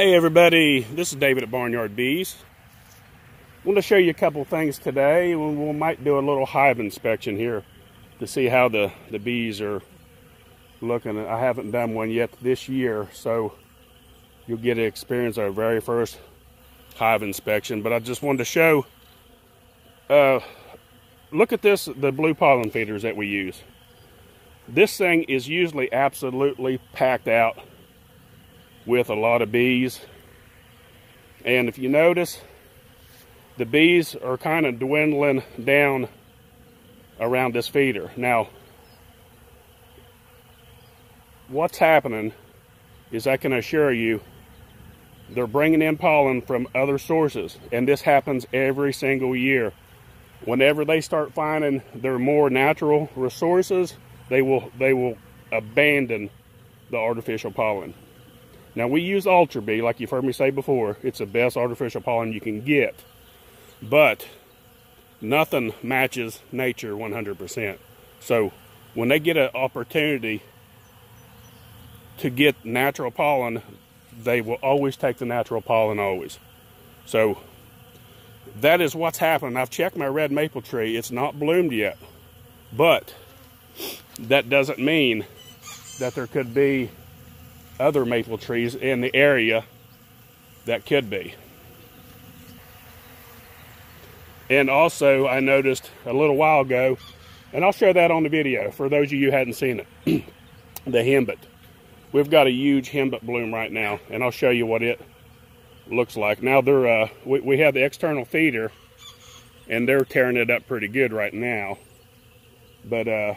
Hey everybody, this is David at Barnyard Bees. I want to show you a couple things today. We, might do a little hive inspection here to see how the, the bees are looking. I haven't done one yet this year, so you'll get to experience our very first hive inspection. But I just wanted to show, uh, look at this, the blue pollen feeders that we use. This thing is usually absolutely packed out with a lot of bees. And if you notice, the bees are kind of dwindling down around this feeder. Now, what's happening is I can assure you they're bringing in pollen from other sources and this happens every single year whenever they start finding their more natural resources they will they will abandon the artificial pollen now we use Ultra Bee, like you've heard me say before. It's the best artificial pollen you can get. But nothing matches nature 100%. So when they get an opportunity to get natural pollen, they will always take the natural pollen always. So that is what's happening. I've checked my red maple tree. It's not bloomed yet. But that doesn't mean that there could be other maple trees in the area that could be. And also, I noticed a little while ago, and I'll show that on the video for those of you who hadn't seen it, the henbit. We've got a huge henbit bloom right now, and I'll show you what it looks like. Now, they're, uh, we, we have the external feeder, and they're tearing it up pretty good right now. But uh,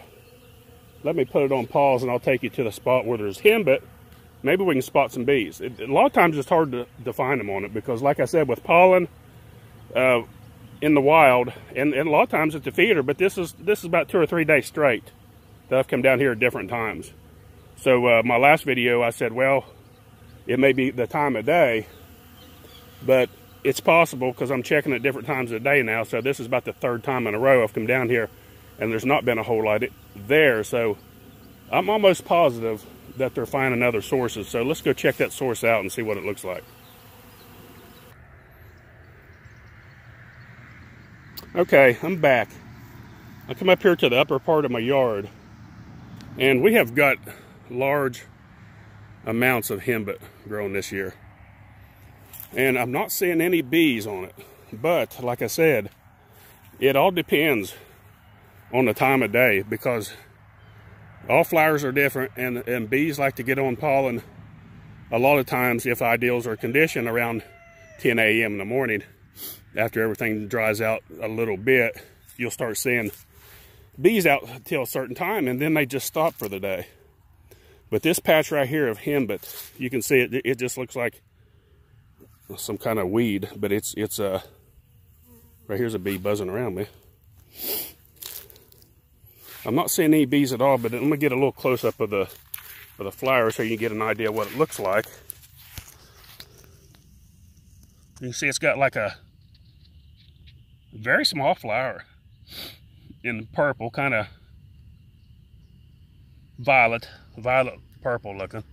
let me put it on pause, and I'll take you to the spot where there's henbit, maybe we can spot some bees. It, a lot of times it's hard to, to find them on it because, like I said, with pollen uh, in the wild, and, and a lot of times it's a feeder, but this is this is about two or three days straight that I've come down here at different times. So uh, my last video, I said, well, it may be the time of day, but it's possible because I'm checking at different times of the day now. So this is about the third time in a row I've come down here, and there's not been a whole lot there. So I'm almost positive that they're finding other sources. So let's go check that source out and see what it looks like. Okay, I'm back. I come up here to the upper part of my yard and we have got large amounts of henbit growing this year. And I'm not seeing any bees on it. But like I said, it all depends on the time of day because all flowers are different and, and bees like to get on pollen a lot of times if ideals are conditioned around 10 a.m. in the morning after everything dries out a little bit you'll start seeing bees out till a certain time and then they just stop for the day but this patch right here of henbit you can see it it just looks like some kind of weed but it's it's a uh, right here's a bee buzzing around me I'm not seeing any bees at all, but let me get a little close up of the of the flower so you can get an idea what it looks like. You can see it's got like a very small flower in purple, kind of violet, violet purple looking.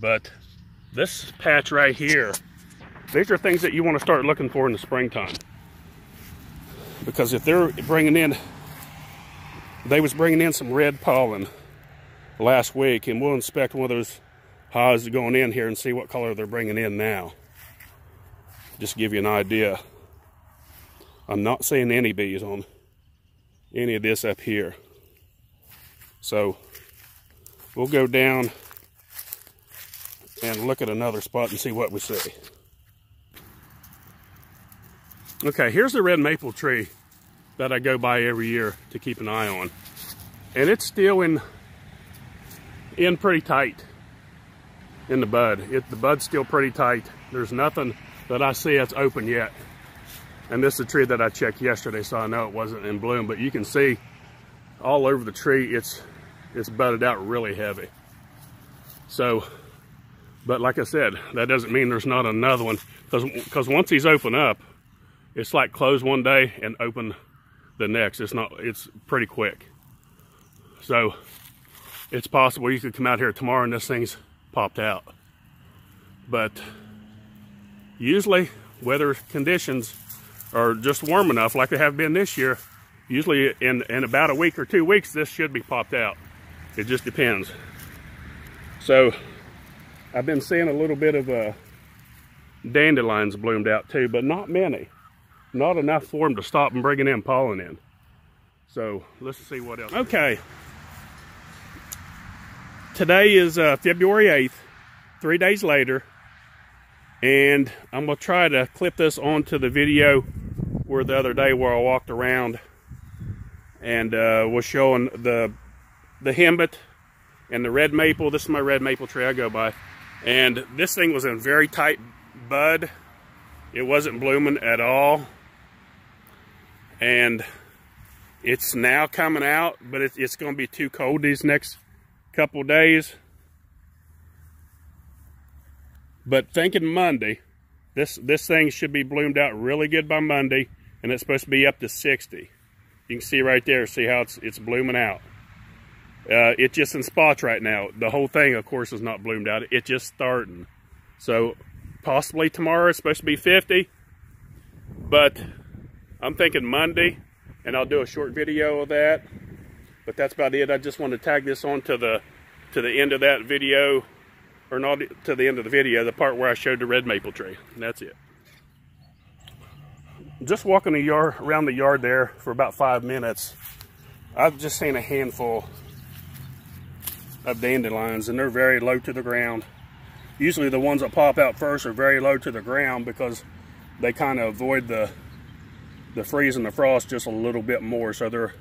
But this patch right here, these are things that you want to start looking for in the springtime. Because if they're bringing in they was bringing in some red pollen last week, and we'll inspect one of those hives going in here and see what color they're bringing in now. Just give you an idea. I'm not seeing any bees on any of this up here. So we'll go down and look at another spot and see what we see. Okay, here's the red maple tree that I go by every year to keep an eye on. And it's still in, in pretty tight in the bud. It, the bud's still pretty tight. There's nothing that I see that's open yet. And this is a tree that I checked yesterday, so I know it wasn't in bloom, but you can see all over the tree, it's, it's budded out really heavy. So, but like I said, that doesn't mean there's not another one, because once these open up, it's like close one day and open the next. It's not, it's pretty quick. So it's possible you could come out here tomorrow and this thing's popped out. But usually weather conditions are just warm enough like they have been this year. Usually in, in about a week or two weeks, this should be popped out. It just depends. So I've been seeing a little bit of uh, dandelions bloomed out too, but not many. Not enough for them to stop and bringing in pollen in. So let's see what else. Okay. Today is uh, February 8th, three days later. And I'm gonna try to clip this onto the video where the other day where I walked around and uh, was showing the the henbit and the red maple. This is my red maple tree I go by. And this thing was in very tight bud. It wasn't blooming at all. And it's now coming out, but it, it's going to be too cold these next couple days. But thinking Monday, this, this thing should be bloomed out really good by Monday, and it's supposed to be up to 60. You can see right there, see how it's, it's blooming out. Uh, it's just in spots right now. The whole thing, of course, is not bloomed out. It's just starting. So possibly tomorrow it's supposed to be 50. But I'm thinking Monday, and I'll do a short video of that. But that's about it. I just want to tag this on to the to the end of that video, or not to the end of the video, the part where I showed the red maple tree. And that's it. Just walking the yard around the yard there for about five minutes, I've just seen a handful of dandelions and they're very low to the ground. Usually the ones that pop out first are very low to the ground because they kind of avoid the the freeze and the frost just a little bit more so they're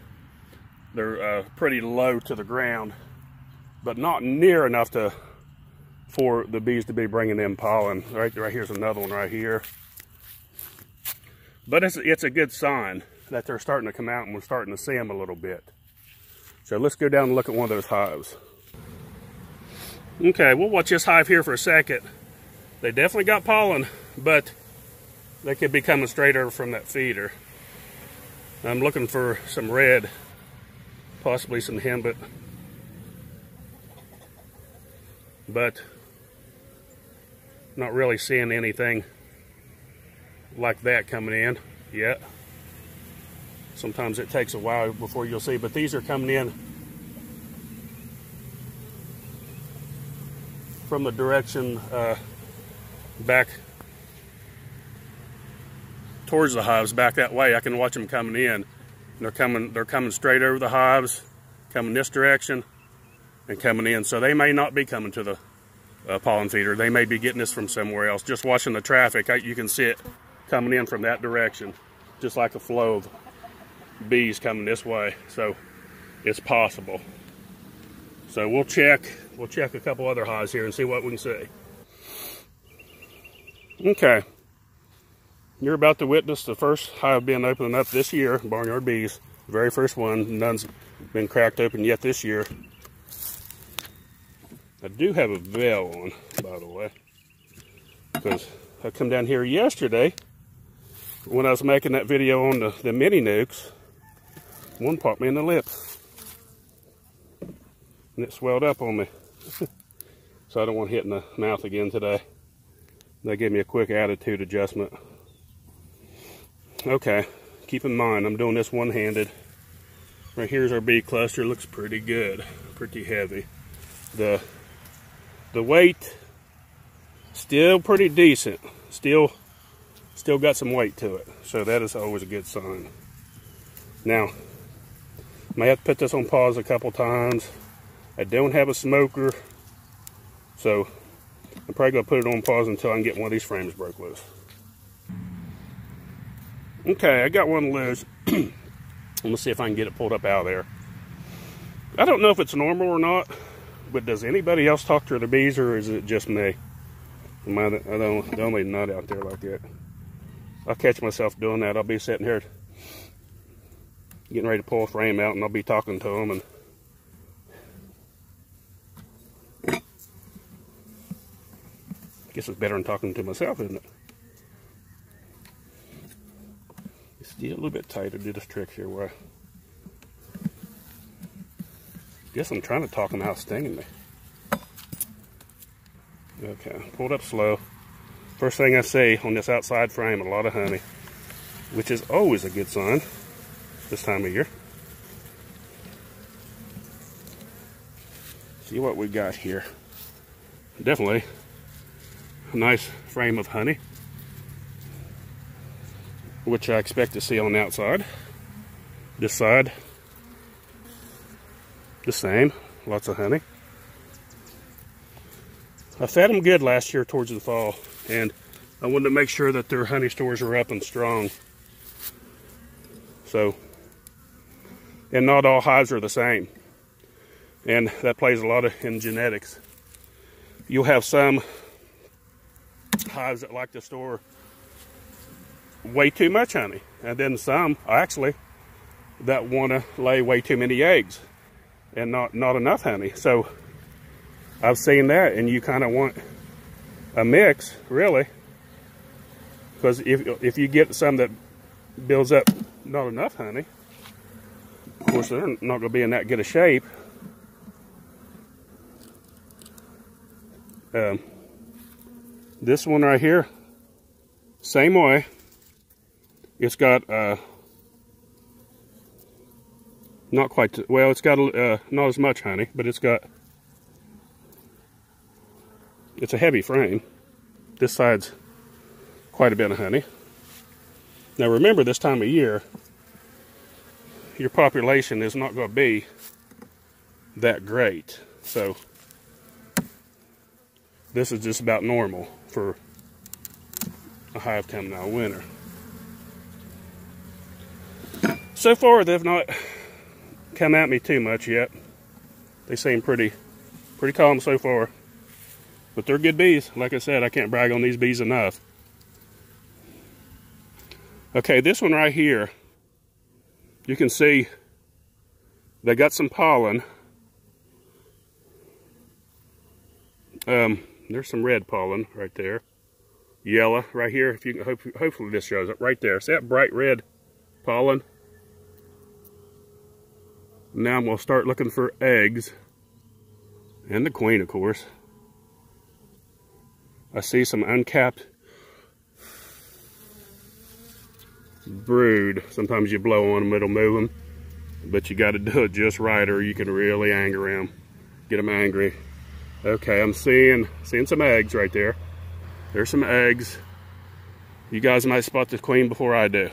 they're uh, pretty low to the ground but not near enough to for the bees to be bringing in pollen. Right right here's another one right here. But it's it's a good sign that they're starting to come out and we're starting to see them a little bit. So let's go down and look at one of those hives. Okay, we'll watch this hive here for a second. They definitely got pollen, but they could be coming straight over from that feeder. I'm looking for some red, possibly some henbit. But not really seeing anything like that coming in yet. Sometimes it takes a while before you'll see, but these are coming in from the direction uh, back towards the hives back that way. I can watch them coming in. They're coming they're coming straight over the hives coming this direction and coming in. So they may not be coming to the uh, pollen feeder. They may be getting this from somewhere else. Just watching the traffic I, you can see it coming in from that direction just like a flow of bees coming this way. So it's possible. So we'll check we'll check a couple other hives here and see what we can see. Okay. You're about to witness the first hive being opened up this year, Barnyard Bees. very first one. None's been cracked open yet this year. I do have a veil on, by the way. Because I come down here yesterday when I was making that video on the, the mini nucs. One popped me in the lip. And it swelled up on me. so I don't want to hit in the mouth again today. They gave me a quick attitude adjustment. Okay, keep in mind, I'm doing this one-handed. Right here's our bee cluster, looks pretty good, pretty heavy. The, the weight, still pretty decent. Still, still got some weight to it. So that is always a good sign. Now, may have to put this on pause a couple times I don't have a smoker, so I'm probably to put it on pause until I can get one of these frames broke loose. Okay, I got one loose. To see if I can get it pulled up out of there. I don't know if it's normal or not, but does anybody else talk to the bees or is it just me? Am I the, I don't, the only nut out there like that? I'll catch myself doing that. I'll be sitting here getting ready to pull a frame out and I'll be talking to them and Guess it's better than talking to myself, isn't it? Still a little bit tighter. Do this trick here where I guess I'm trying to talk them out stinging me. Okay, pulled up slow. First thing I see on this outside frame, a lot of honey, which is always a good sign this time of year. See what we got here. Definitely a nice frame of honey, which I expect to see on the outside. This side, the same, lots of honey. I fed them good last year towards the fall, and I wanted to make sure that their honey stores are up and strong. So, and not all hives are the same. And that plays a lot of, in genetics. You'll have some hives that like to store way too much honey. And then some, actually, that want to lay way too many eggs and not, not enough honey. So I've seen that and you kind of want a mix, really. Because if, if you get some that builds up not enough honey, of course they're not going to be in that good a shape. Um, this one right here, same way. It's got uh, not quite, well, it's got uh, not as much honey, but it's got, it's a heavy frame. This side's quite a bit of honey. Now remember this time of year, your population is not going to be that great. So this is just about normal for a hive out of winter. So far, they've not come at me too much yet. They seem pretty, pretty calm so far. But they're good bees. Like I said, I can't brag on these bees enough. Okay, this one right here, you can see they got some pollen. Um, there's some red pollen right there. Yellow right here. If you hope, hopefully this shows up right there. See that bright red pollen? Now I'm going to start looking for eggs. And the queen, of course. I see some uncapped brood. Sometimes you blow on them, it'll move them. But you got to do it just right or you can really anger them. Get them angry. Okay, I'm seeing, seeing some eggs right there. There's some eggs. You guys might spot the queen before I do.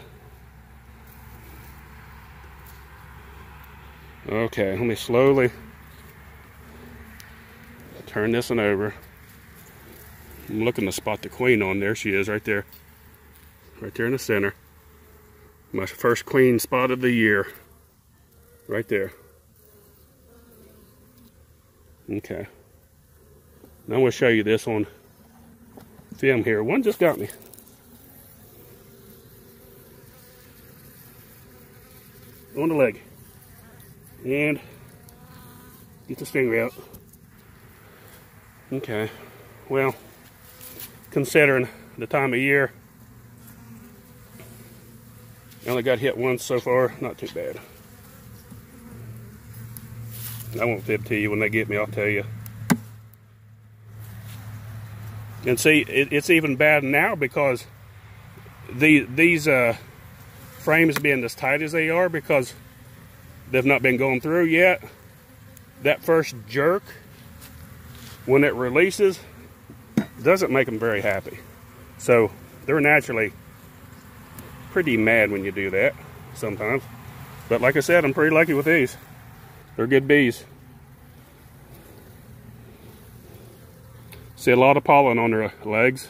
Okay, let me slowly turn this one over. I'm looking to spot the queen on there. She is right there. Right there in the center. My first queen spot of the year. Right there. Okay. Now I'm going to show you this on film here. One just got me. On the leg and get the stingray out. Okay, well, considering the time of year, I only got hit once so far, not too bad. I won't fib to you when they get me, I'll tell you. And see, it, it's even bad now because the, these uh, frames being as tight as they are because they've not been going through yet. That first jerk, when it releases, doesn't make them very happy. So they're naturally pretty mad when you do that sometimes. But like I said, I'm pretty lucky with these. They're good bees. See a lot of pollen on their legs.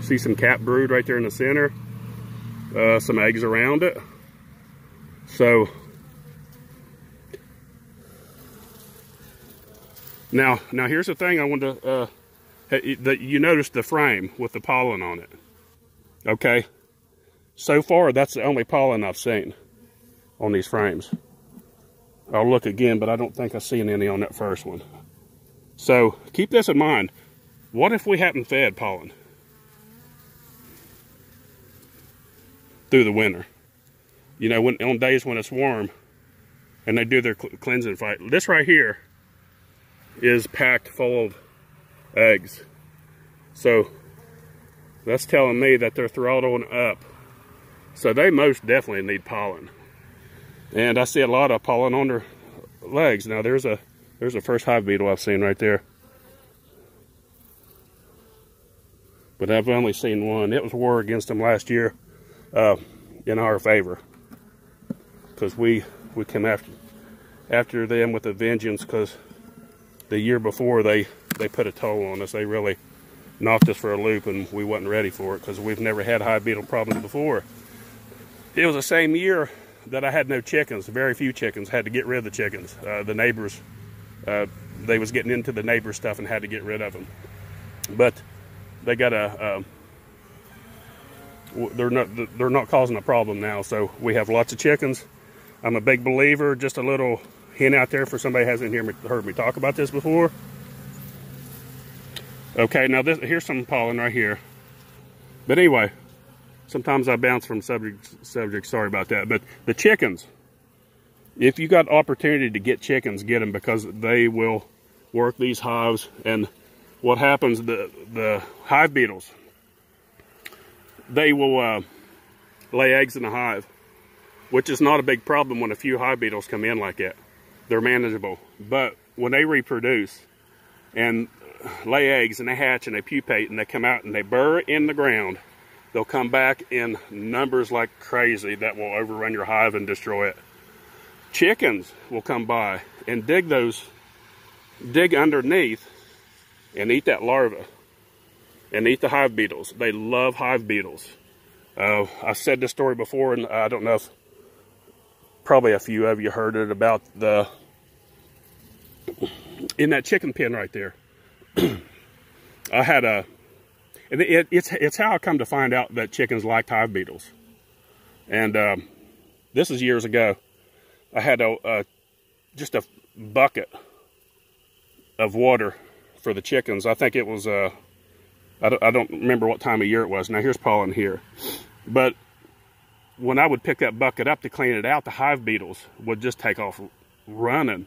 See some cap brood right there in the center uh, some eggs around it. So now, now here's the thing I want to, uh, that you notice the frame with the pollen on it. Okay. So far, that's the only pollen I've seen on these frames. I'll look again, but I don't think I've seen any on that first one. So keep this in mind. What if we hadn't fed pollen? Through the winter. You know, when on days when it's warm and they do their cleansing flight. This right here is packed full of eggs. So that's telling me that they're throttling up. So they most definitely need pollen. And I see a lot of pollen on their legs. Now there's a there's a first hive beetle I've seen right there. But I've only seen one. It was war against them last year uh, in our favor. Because we, we came after after them with a vengeance because the year before they, they put a toll on us. They really knocked us for a loop and we wasn't ready for it because we've never had hive beetle problems before. It was the same year that I had no chickens, very few chickens, had to get rid of the chickens. Uh, the neighbors, uh, they was getting into the neighbor stuff and had to get rid of them. But they got a, uh, they're not, they're not causing a problem now. So we have lots of chickens. I'm a big believer, just a little hint out there for somebody hasn't heard me, heard me talk about this before. Okay, now this, here's some pollen right here. But anyway, sometimes I bounce from subject subject. Sorry about that. But the chickens, if you got opportunity to get chickens, get them because they will work these hives. And what happens, the the hive beetles, they will uh, lay eggs in the hive, which is not a big problem when a few hive beetles come in like that. They're manageable. But when they reproduce and lay eggs and they hatch and they pupate and they come out and they burr in the ground, They'll come back in numbers like crazy that will overrun your hive and destroy it. Chickens will come by and dig those, dig underneath and eat that larva and eat the hive beetles. They love hive beetles. Uh, I said this story before, and I don't know if probably a few of you heard it about the in that chicken pen right there. I had a and it, it's, it's how I come to find out that chickens like hive beetles. And um, this is years ago. I had a, a just a bucket of water for the chickens. I think it was, uh, I, don't, I don't remember what time of year it was. Now here's pollen here. But when I would pick that bucket up to clean it out, the hive beetles would just take off running.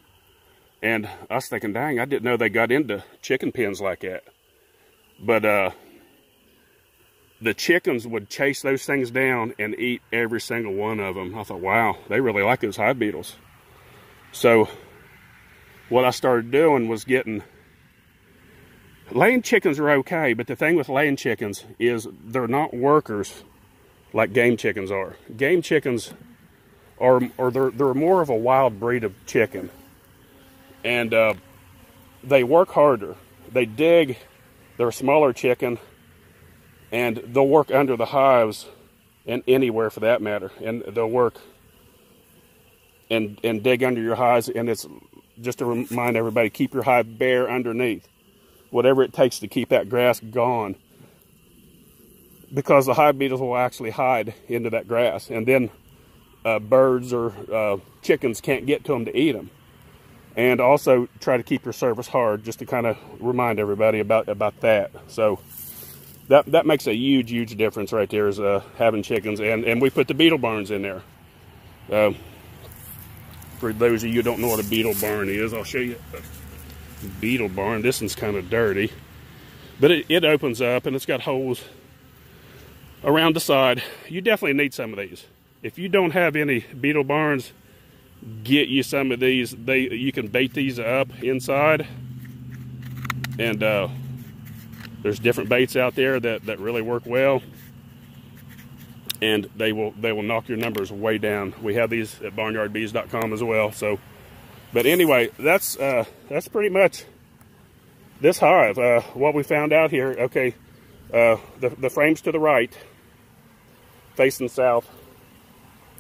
And I was thinking, dang, I didn't know they got into chicken pens like that. But uh, the chickens would chase those things down and eat every single one of them. I thought, wow, they really like those hive beetles. So what I started doing was getting, laying chickens are okay, but the thing with laying chickens is they're not workers like game chickens are. Game chickens are, or they're, they're more of a wild breed of chicken. And uh, they work harder. They dig, they're a smaller chicken, and they'll work under the hives and anywhere for that matter and they'll work and and dig under your hives and it's just to remind everybody keep your hive bare underneath whatever it takes to keep that grass gone. Because the hive beetles will actually hide into that grass and then uh, birds or uh, chickens can't get to them to eat them and also try to keep your service hard just to kind of remind everybody about about that. So that that makes a huge huge difference right there is uh, having chickens and and we put the beetle barns in there. Uh, for those of you who don't know what a beetle barn is I'll show you beetle barn this one's kind of dirty but it, it opens up and it's got holes around the side you definitely need some of these if you don't have any beetle barns get you some of these they you can bait these up inside and uh, there's different baits out there that, that really work well. And they will they will knock your numbers way down. We have these at barnyardbees.com as well. So, but anyway, that's uh, that's pretty much this hive. Uh, what we found out here. Okay, uh, the the frames to the right, facing south,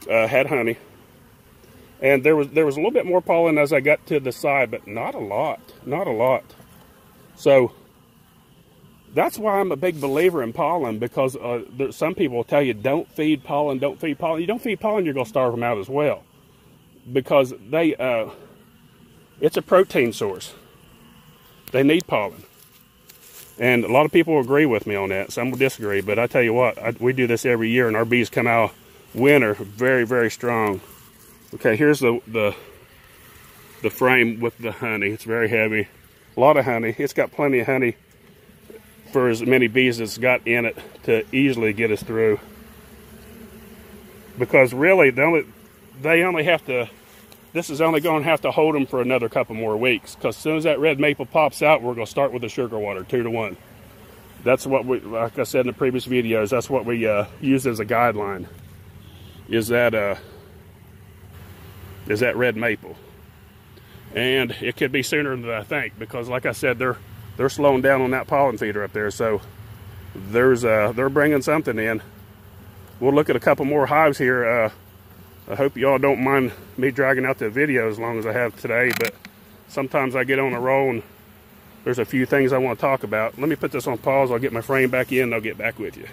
uh, had honey, and there was there was a little bit more pollen as I got to the side, but not a lot, not a lot. So that's why I'm a big believer in pollen because uh, there, some people will tell you don't feed pollen, don't feed pollen. You don't feed pollen, you're going to starve them out as well because they uh, it's a protein source. They need pollen. And a lot of people agree with me on that. Some will disagree, but I tell you what, I, we do this every year, and our bees come out winter very, very strong. Okay, here's the the the frame with the honey. It's very heavy. A lot of honey. It's got plenty of honey for as many bees as it's got in it to easily get us through. Because really, they only, they only have to, this is only going to have to hold them for another couple more weeks. Because as soon as that red maple pops out, we're going to start with the sugar water, two to one. That's what we, like I said in the previous videos, that's what we uh, use as a guideline. Is that, uh, is that red maple and it could be sooner than I think because like I said they're they're slowing down on that pollen feeder up there so there's uh they're bringing something in we'll look at a couple more hives here uh I hope y'all don't mind me dragging out the video as long as I have today but sometimes I get on a roll and there's a few things I want to talk about. Let me put this on pause. I'll get my frame back in. I'll get back with you.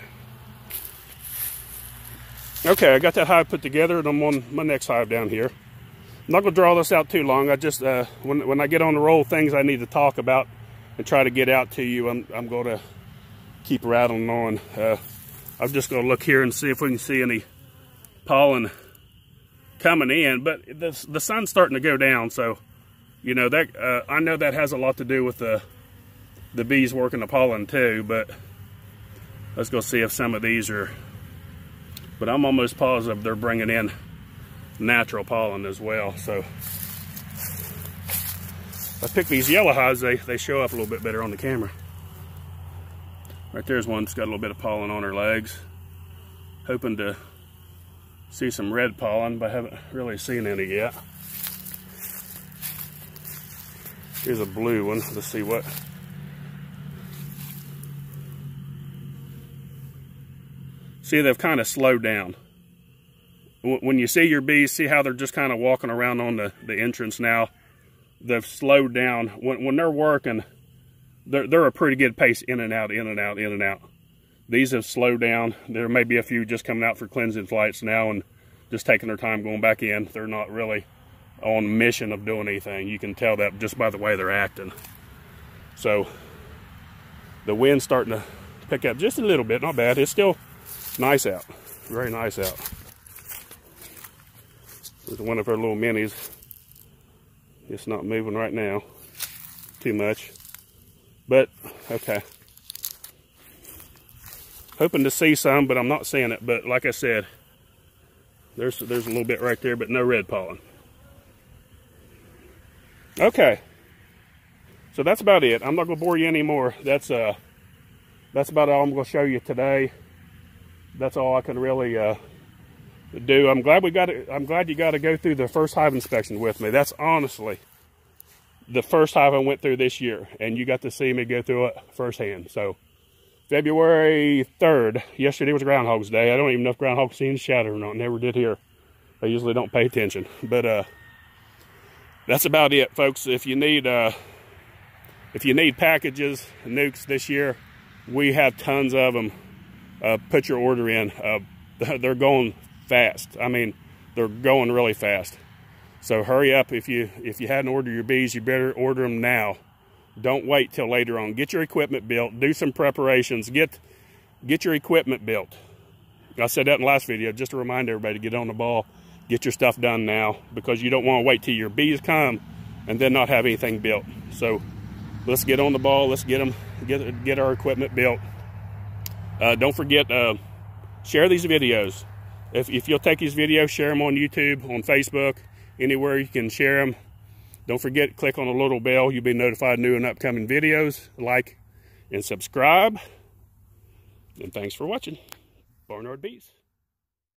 Okay I got that hive put together and I'm on my next hive down here. I'm not going to draw this out too long. I just, uh, when, when I get on the roll, things I need to talk about and try to get out to you, I'm, I'm going to keep rattling on. Uh, I'm just going to look here and see if we can see any pollen coming in. But the, the sun's starting to go down, so, you know, that uh, I know that has a lot to do with the, the bees working the pollen too, but let's go see if some of these are, but I'm almost positive they're bringing in natural pollen as well. So I pick these yellow hives, they, they show up a little bit better on the camera. Right there's one that's got a little bit of pollen on her legs. Hoping to see some red pollen, but haven't really seen any yet. Here's a blue one. Let's see what. See, they've kind of slowed down when you see your bees, see how they're just kind of walking around on the, the entrance now. They've slowed down. When, when they're working, they're, they're a pretty good pace in and out, in and out, in and out. These have slowed down. There may be a few just coming out for cleansing flights now and just taking their time going back in. They're not really on mission of doing anything. You can tell that just by the way they're acting. So the wind's starting to pick up just a little bit. Not bad. It's still nice out. Very nice out. There's one of her little minis. It's not moving right now too much. But, okay. Hoping to see some, but I'm not seeing it. But like I said, there's, there's a little bit right there, but no red pollen. Okay. So that's about it. I'm not going to bore you anymore. That's uh, that's about all I'm going to show you today. That's all I can really uh, do. I'm glad we got it. I'm glad you got to go through the first hive inspection with me. That's honestly the first hive I went through this year, and you got to see me go through it firsthand. So February 3rd, yesterday was Groundhog's Day. I don't even know if Groundhog's seen the shadow or not. Never did here. I usually don't pay attention. But uh, that's about it, folks. If you need uh, if you need packages, nucs this year, we have tons of them. Uh, put your order in. Uh, they're going fast. I mean, they're going really fast. So hurry up. If you if you hadn't ordered your bees, you better order them now. Don't wait till later on. Get your equipment built. Do some preparations. Get get your equipment built. I said that in the last video. Just to remind everybody to get on the ball. Get your stuff done now because you don't want to wait till your bees come and then not have anything built. So let's get on the ball. Let's get them get get our equipment built. Uh, don't forget uh, share these videos if, if you'll take these videos, share them on YouTube, on Facebook, anywhere you can share them. Don't forget, click on the little bell. You'll be notified new and upcoming videos. Like and subscribe. And thanks for watching. Barnyard Bees.